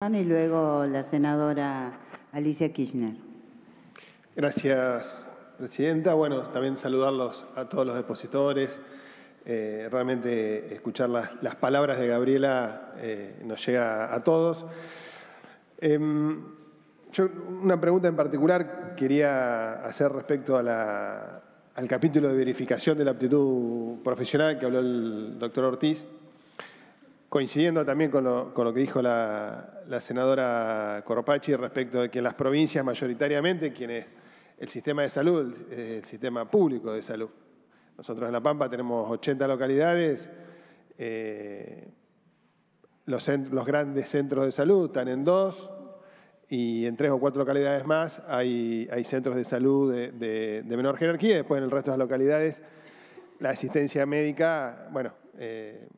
y luego la senadora Alicia Kirchner. Gracias, Presidenta. Bueno, también saludarlos a todos los depositores. Eh, realmente escuchar las, palabras de Gabriela eh, nos llega a todos. Em, yo una pregunta en particular quería hacer respecto al capítulo de verificación de la aptitud profesional que habló el doctor Ortiz coincidiendo también con lo, que dijo la, senadora Coropachi respecto de que las provincias mayoritariamente quienes el sistema de salud, el, sistema público de salud. Nosotros en La Pampa tenemos 80 localidades, eh, los, grandes centros de salud están en dos y en tres o cuatro localidades más hay, centros de salud de, menor jerarquía. Después en el resto de las localidades la asistencia médica, bueno, eh,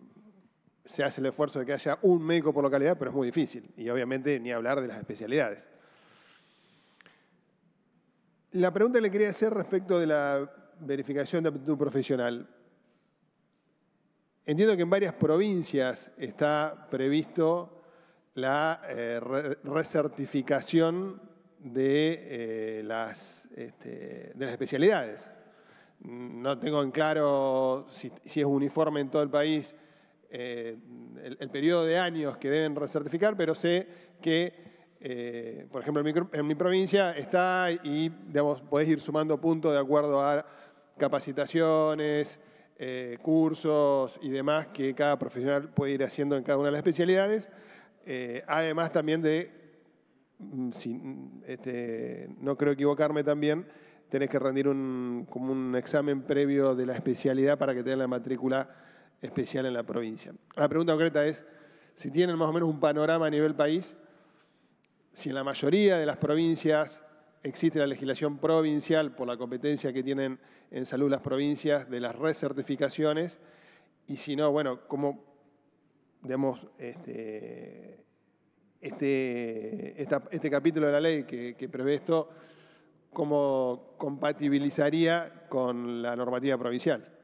se hace el esfuerzo de que haya un médico por localidad, pero es muy difícil. Y obviamente ni hablar de las especialidades. La pregunta que le quería hacer respecto de la verificación de aptitud profesional. Entiendo que en varias provincias está previsto la eh, recertificación de, eh, las, este, de las especialidades. No tengo en claro si, si es uniforme en todo el país eh, el, periodo de años que deben recertificar, pero sé que, eh, por ejemplo, en mi, provincia está y digamos, podés ir sumando puntos de acuerdo a capacitaciones, eh, cursos y demás que cada profesional puede ir haciendo en cada una de las especialidades. además también de, mm, este, no creo equivocarme también, tenés que rendir un, como un examen previo de la especialidad para que tenga la matrícula especial en la provincia. La pregunta concreta es si tienen más o menos un panorama a nivel país, si en la mayoría de las provincias existe la legislación provincial por la competencia que tienen en salud las provincias de las recertificaciones, y si no, bueno, cómo, digamos, este, este, este capítulo de la ley que, que prevé esto, cómo compatibilizaría con la normativa provincial.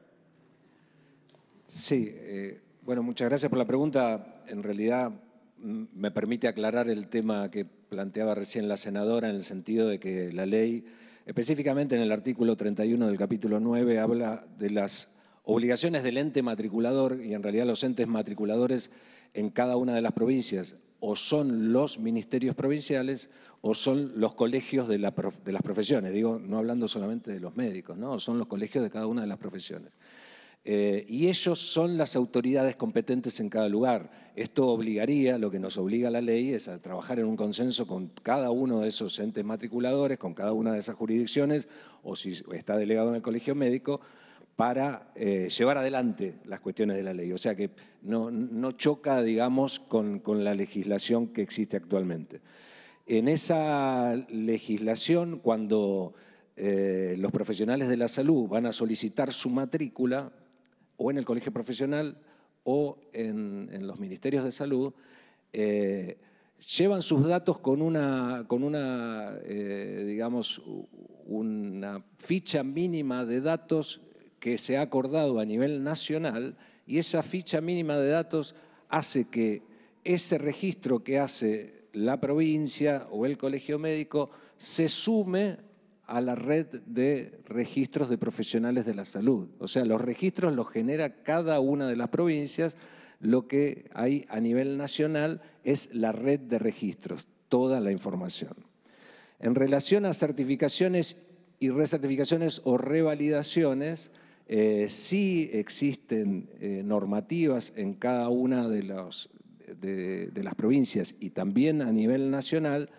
Sí, eh, bueno, muchas gracias por la pregunta. En realidad mm, me permite aclarar el tema que planteaba recién la senadora en el sentido de que la ley, específicamente en el artículo 31 del capítulo 9, habla de las obligaciones del ente matriculador y en realidad los entes matriculadores en cada una de las provincias o son los ministerios provinciales o son los colegios de, las profesiones, digo, no hablando solamente de los médicos, ¿no? son los colegios de cada una de las profesiones. Eh, y ellos son las autoridades competentes en cada lugar. Esto obligaría, lo que nos obliga la ley es a trabajar en un consenso con cada uno de esos entes matriculadores, con cada una de esas jurisdicciones, o si está delegado en el colegio médico, para eh, llevar adelante las cuestiones de la ley. O sea que no, choca, digamos, con, la legislación que existe actualmente. En esa legislación, cuando eh, los profesionales de la salud van a solicitar su matrícula, o en el colegio profesional o en, los ministerios de salud, eh, llevan sus datos con una, con una eh, digamos, una ficha mínima de datos que se ha acordado a nivel nacional y esa ficha mínima de datos hace que ese registro que hace la provincia o el colegio médico se sume a la red de registros de profesionales de la salud. O sea, los registros los genera cada una de las provincias, lo que hay a nivel nacional es la red de registros, toda la información. En relación a certificaciones y recertificaciones o revalidaciones, eh, sí existen eh, normativas en cada una de, de las provincias y también a nivel nacional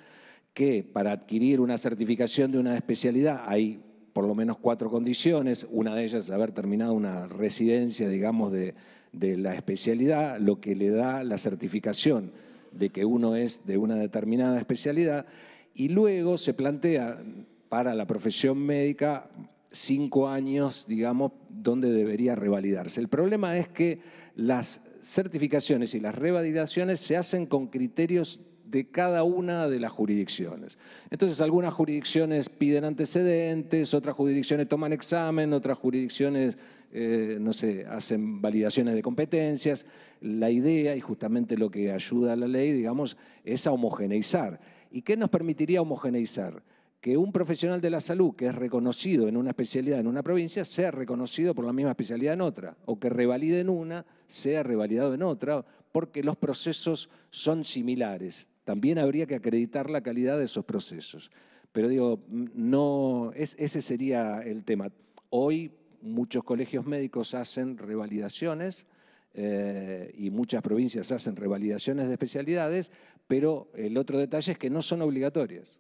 que para adquirir una certificación de una especialidad hay por lo menos cuatro condiciones, una de ellas es haber terminado una residencia, digamos, de, la especialidad, lo que le da la certificación de que uno es de una determinada especialidad, y luego se plantea para la profesión médica cinco años, digamos, donde debería revalidarse. El problema es que las certificaciones y las revalidaciones se hacen con criterios de cada una de las jurisdicciones. Entonces, algunas jurisdicciones piden antecedentes, otras jurisdicciones toman examen, otras jurisdicciones eh, no sé, hacen validaciones de competencias. La idea, y justamente lo que ayuda a la ley, digamos, es a homogeneizar. ¿Y qué nos permitiría homogeneizar? que un profesional de la salud que es reconocido en una especialidad en una provincia sea reconocido por la misma especialidad en otra, o que revalide en una sea revalidado en otra, porque los procesos son similares. También habría que acreditar la calidad de esos procesos. Pero digo, no, ese sería el tema. Hoy muchos colegios médicos hacen revalidaciones eh, y muchas provincias hacen revalidaciones de especialidades, pero el otro detalle es que no son obligatorias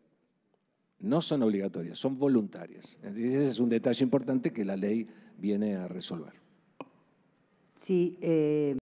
no son obligatorias, son voluntarias. Ese es un detalle importante que la ley viene a resolver. Sí, eh,